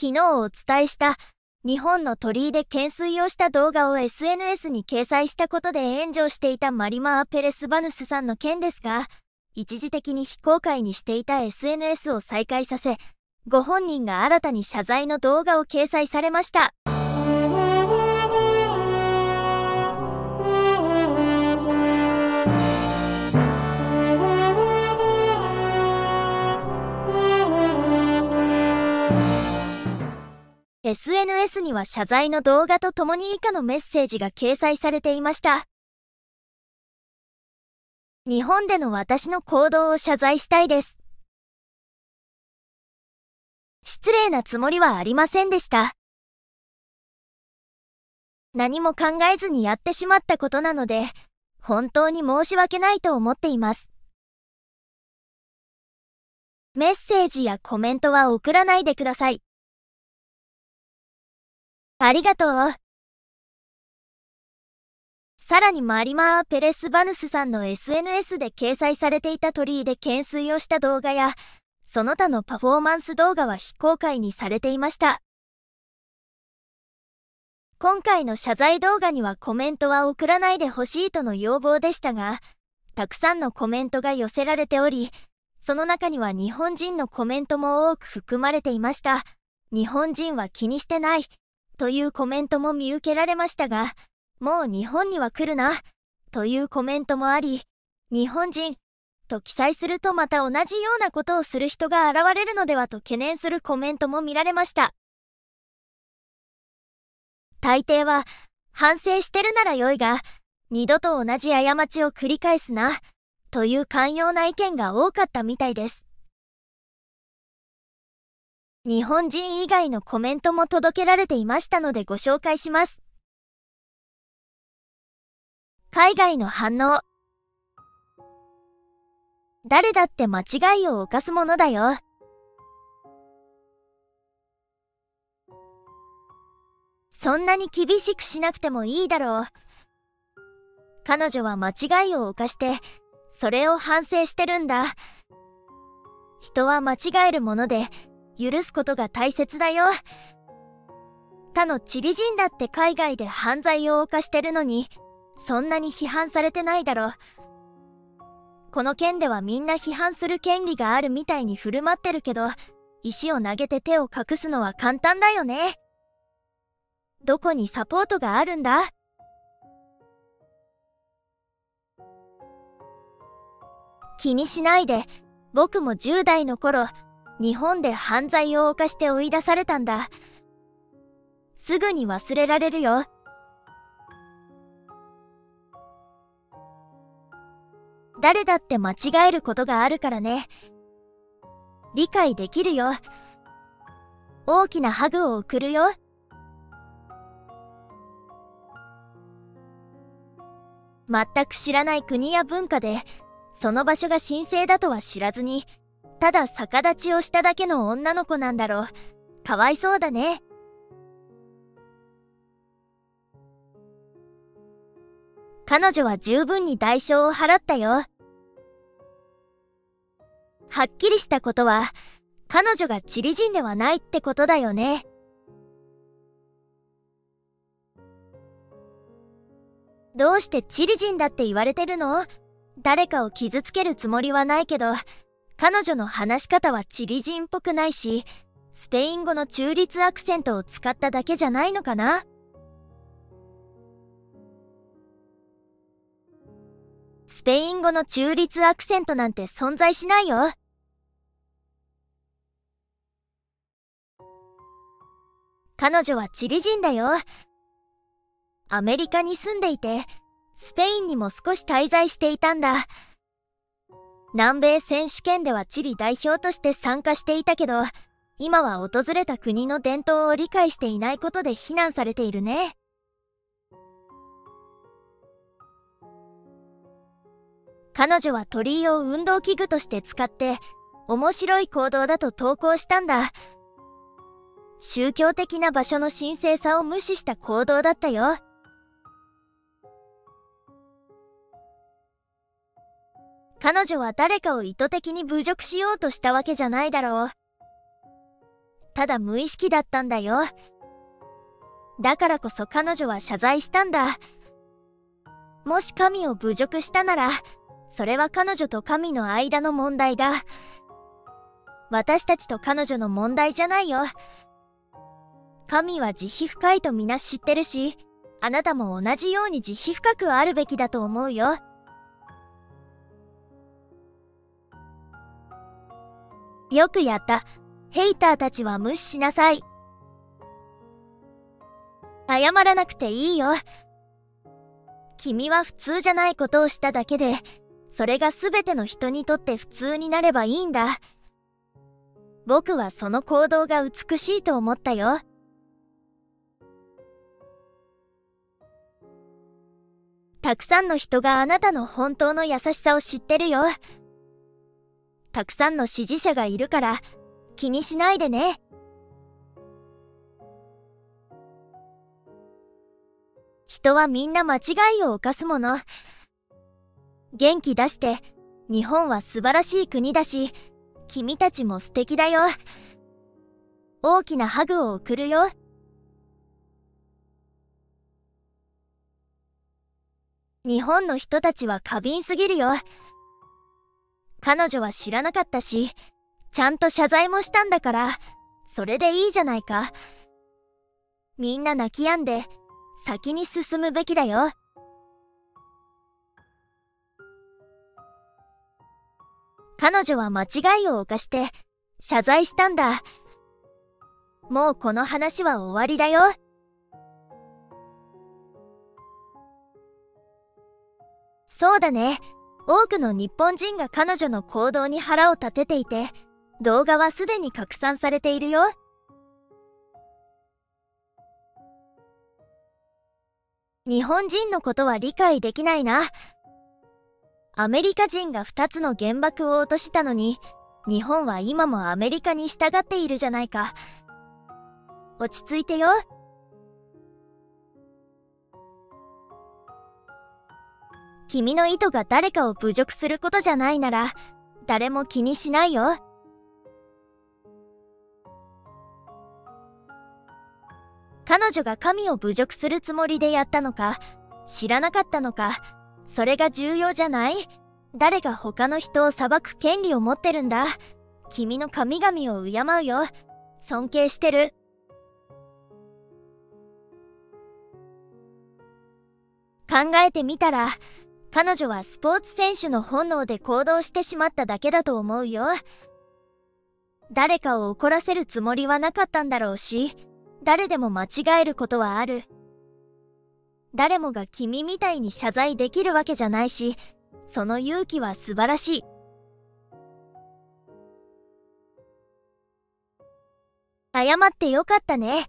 昨日お伝えした日本の鳥居で懸垂をした動画を SNS に掲載したことで炎上していたマリマー・ペレス・バヌスさんの件ですが一時的に非公開にしていた SNS を再開させご本人が新たに謝罪の動画を掲載されました。には謝罪の動画とともに以下のメッセージが掲載されていました。日本での私の行動を謝罪したいです。失礼なつもりはありませんでした。何も考えずにやってしまったことなので、本当に申し訳ないと思っています。メッセージやコメントは送らないでください。ありがとう。さらにマリマー・ペレス・バヌスさんの SNS で掲載されていた鳥居で懸垂をした動画や、その他のパフォーマンス動画は非公開にされていました。今回の謝罪動画にはコメントは送らないでほしいとの要望でしたが、たくさんのコメントが寄せられており、その中には日本人のコメントも多く含まれていました。日本人は気にしてない。というコメントも見受けられましたが、もう日本には来るな、というコメントもあり、日本人、と記載するとまた同じようなことをする人が現れるのではと懸念するコメントも見られました。大抵は、反省してるなら良いが、二度と同じ過ちを繰り返すな、という寛容な意見が多かったみたいです。日本人以外のコメントも届けられていましたのでご紹介します。海外の反応誰だって間違いを犯すものだよ。そんなに厳しくしなくてもいいだろう。彼女は間違いを犯して、それを反省してるんだ。人は間違えるもので、許すことが大切だよ。他のチリ人だって海外で犯罪を犯してるのに、そんなに批判されてないだろ。この件ではみんな批判する権利があるみたいに振る舞ってるけど、石を投げて手を隠すのは簡単だよね。どこにサポートがあるんだ？気にしないで、僕も10代の頃、日本で犯罪を犯して追い出されたんだ。すぐに忘れられるよ。誰だって間違えることがあるからね。理解できるよ。大きなハグを送るよ。全く知らない国や文化で、その場所が神聖だとは知らずに、ただ逆立ちをしただけの女の子なんだろう。かわいそうだね。彼女は十分に代償を払ったよ。はっきりしたことは、彼女がチリ人ではないってことだよね。どうしてチリ人だって言われてるの？誰かを傷つけるつもりはないけど、彼女の話し方はチリ人っぽくないし、スペイン語の中立アクセントを使っただけじゃないのかな？スペイン語の中立アクセントなんて存在しないよ。彼女はチリ人だよ。アメリカに住んでいて、スペインにも少し滞在していたんだ。南米選手権ではチリ代表として参加していたけど、今は訪れた国の伝統を理解していないことで非難されているね。彼女は鳥居を運動器具として使って面白い行動だと投稿したんだ。宗教的な場所の神聖さを無視した行動だったよ。彼女は誰かを意図的に侮辱しようとしたわけじゃないだろう。ただ無意識だったんだよ。だからこそ彼女は謝罪したんだ。もし神を侮辱したならそれは彼女と神の間の問題だ。私たちと彼女の問題じゃないよ。神は慈悲深いと皆知ってるしあなたも同じように慈悲深くあるべきだと思うよ。よくやった。ヘイターたちは無視しなさい。謝らなくていいよ。君は普通じゃないことをしただけでそれが全ての人にとって普通になればいいんだ。僕はその行動が美しいと思ったよ。たくさんの人があなたの本当の優しさを知ってるよ。たくさんの支持者がいるから気にしないでね人はみんな間違いを犯すもの。元気出して、日本は素晴らしい国だし、君たちも素敵だよ。大きなハグを送るよ。日本の人たちは過敏すぎるよ。彼女は知らなかったし、ちゃんと謝罪もしたんだから、それでいいじゃないか。みんな泣き止んで、先に進むべきだよ。彼女は間違いを犯して謝罪したんだ。もうこの話は終わりだよ。そうだね。多くの日本人が彼女の行動に腹を立てていて、動画はすでに拡散されているよ。日本人のことは理解できないな。アメリカ人が2つの原爆を落としたのに、日本は今もアメリカに従っているじゃないか。落ち着いてよ。君の意図が誰かを侮辱することじゃないなら、誰も気にしないよ。彼女が神を侮辱するつもりでやったのか知らなかったのかそれが重要じゃない？誰が他の人を裁く権利を持ってるんだ？君の神々を敬うよ。尊敬してる。考えてみたら彼女はスポーツ選手の本能で行動してしまっただけだと思うよ誰かを怒らせるつもりはなかったんだろうし誰でも間違えることはある。誰もが君みたいに謝罪できるわけじゃないし、その勇気は素晴らしい。謝ってよかったね。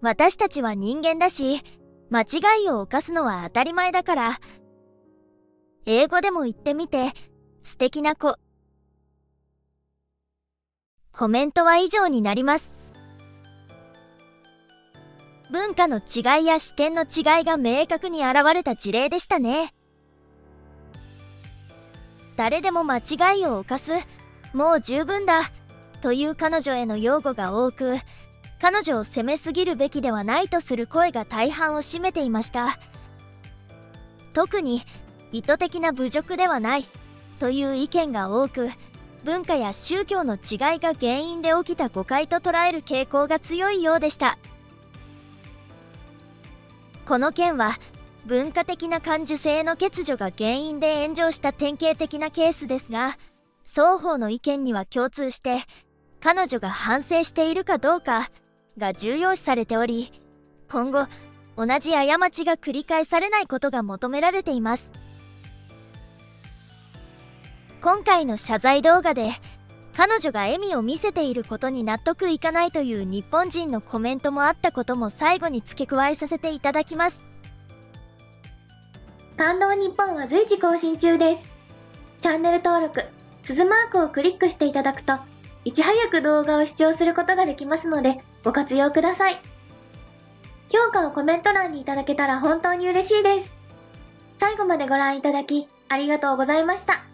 私たちは人間だし、間違いを犯すのは当たり前だから。英語でも言ってみて、素敵な子。コメントは以上になります。文化の違いや視点の違いが明確に現れた事例でしたね誰でも間違いを犯すもう十分だという彼女への擁護が多く彼女を責めすぎるべきではないとする声が大半を占めていました特に意図的な侮辱ではないという意見が多く文化や宗教の違いが原因で起きた誤解と捉える傾向が強いようでした。この件は文化的な感受性の欠如が原因で炎上した典型的なケースですが双方の意見には共通して彼女が反省しているかどうかが重要視されており今後同じ過ちが繰り返されないことが求められています。今回の謝罪動画で彼女が笑みを見せていることに納得いかないという日本人のコメントもあったことも最後に付け加えさせていただきます。感動日本は随時更新中です。チャンネル登録鈴マークをクリックしていただくといち早く動画を視聴することができますのでご活用ください。評価をコメント欄にいただけたら本当に嬉しいです。最後までご覧いただきありがとうございました。